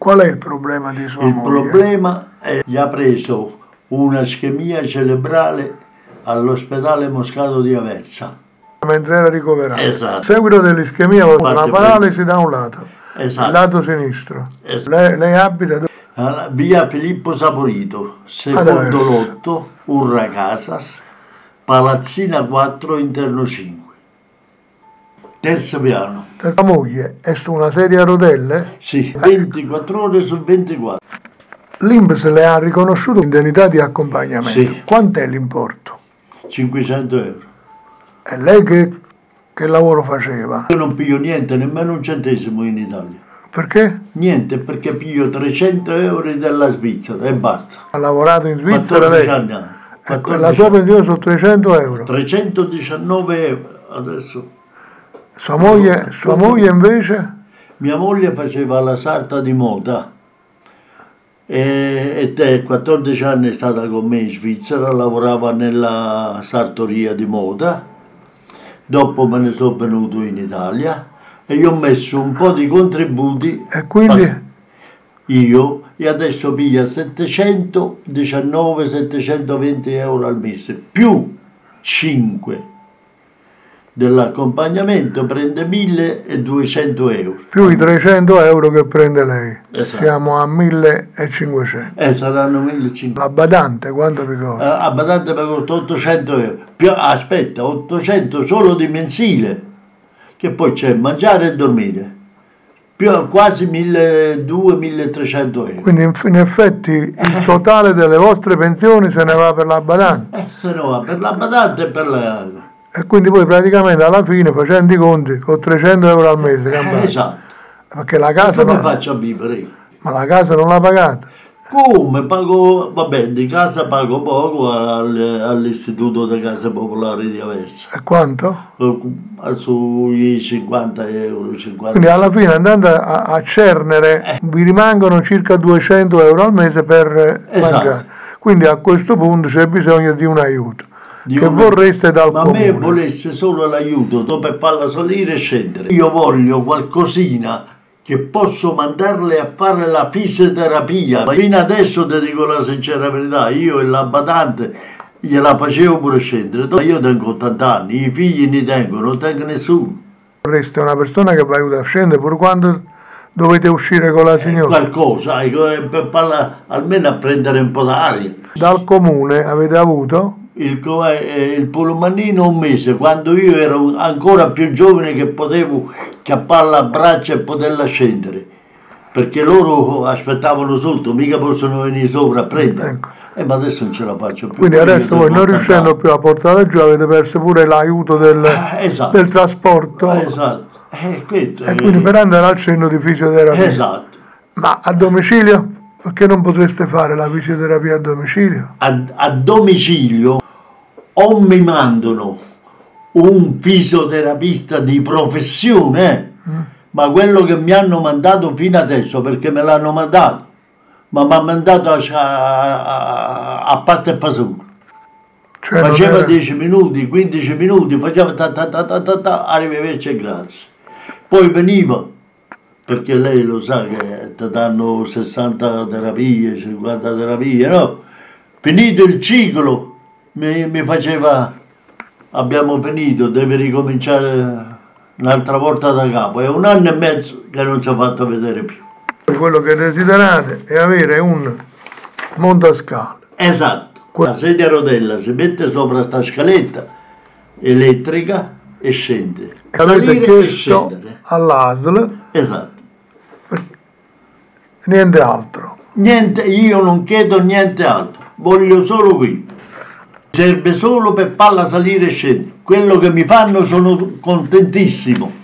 Qual è il problema di sua Il moglie? problema è che gli ha preso una ischemia cerebrale all'ospedale Moscato di Aversa. Mentre era ricoverato. Esatto. Seguito dell'ischemia, una Parte paralisi da un lato, il Esatto. lato sinistro. Esatto. Lei, lei abita dove? Via Filippo Saporito, secondo lotto, Urra Casas, Palazzina 4, interno 5. Terzo piano. La moglie è su una sedia a rotelle? Sì, 24 ore su 24. L'Inps le ha riconosciuto l'indennità di accompagnamento. Sì. Quant'è l'importo? 500 euro. E lei che, che lavoro faceva? Io non piglio niente, nemmeno un centesimo in Italia. Perché? Niente, perché piglio 300 euro della Svizzera e basta. Ha lavorato in Svizzera 14 lei? anni. hanno. Ecco, 14 la sua pensione sono 300 euro. 319 euro. Adesso Sua moglie, sua moglie invece? mia moglie faceva la sarta di moda. E, e te 14 anni è stata con me in Svizzera, lavorava nella sartoria di moda, dopo me ne sono venuto in Italia e io ho messo un po' di contributi. E quindi? Io e adesso piglia 719-720 euro al mese più 5 dell'accompagnamento prende 1200 euro più i 300 euro che prende lei. Esatto. Siamo a 1500. e saranno 1500 La badante quanto vi costa? Eh, a badante mi costa 800 euro più, aspetta 800 solo di mensile che poi c'è mangiare e dormire più quasi 1200-1300 euro Quindi in, effetti il totale delle vostre pensioni se ne va per la badante. eh, se no va per la badante e per la E quindi poi praticamente alla fine facendo i conti con 300 euro al mese Eh, esatto Perché la casa come non, faccio a vivere ma la casa non l'ha pagata. Come pago, vabbè, di casa pago poco al- all'istituto di case popolari di Aversa, E quanto? Eh, sui 50 euro, 50 Quindi alla fine andando a, a cernere vi rimangono circa 200 euro al mese per eh, Esatto. mangiare. Quindi a questo punto c'è bisogno di un aiuto. Di che una- vorreste dal Ma a comune. me volesse solo l'aiuto per farla salire e scendere. Io voglio qualcosina che posso mandarle a fare la fisioterapia. Ma fino adesso ti dico la sincera verità, io e la badante gliela facevo pure scendere. Io tengo 80 anni, i figli ne tengo, non tengo nessuno. Vorreste una persona che vi aiuta a scendere pur quando dovete uscire con la signora. Qualcosa, eh, per farla almeno a prendere un po' d'aria. Dal comune avete avuto? Il, eh, il pulmanino un mese, quando io ero ancora più giovane che potevo chiapparla a braccia e poterla scendere. Perché loro aspettavano sotto, mica possono venire sopra a prendere. Ecco. Eh, ma adesso non ce la faccio più. Quindi adesso voi non riuscendo più a portare giù avete perso pure l'aiuto del, Eh, esatto. del trasporto. Eh, Esatto. Eh, questo E quindi per andare al centro di fisioterapia. Esatto. Ma a domicilio? Perché non potreste fare la fisioterapia a domicilio? a, a domicilio o mi mandano un fisioterapista di professione, eh, Mm. ma quello che mi hanno mandato fino adesso, perché me l'hanno mandato, ma mi ha mandato a, a, a parte e fasuto. Cioè Faceva era- 10 minuti, 15 minuti, faceva ta ta ta ta ta, ta arrivederci e grazie. Poi veniva, perché lei lo sa che ti danno 60 terapie, 50 terapie, no? Finito il ciclo, mi, mi faceva, abbiamo finito, devi ricominciare un'altra volta da capo. È un anno e mezzo che non si è fatto vedere più. Quello che desiderate è avere un montascale. Esatto, la sedia a rotella si mette sopra sta scaletta elettrica e scende. Avete Salire e chiesto scendere. all'ASL Esatto. niente altro. Niente, io non chiedo niente altro, voglio solo qui. Serve solo per farla salire e scendere. Quello che mi fanno sono contentissimo.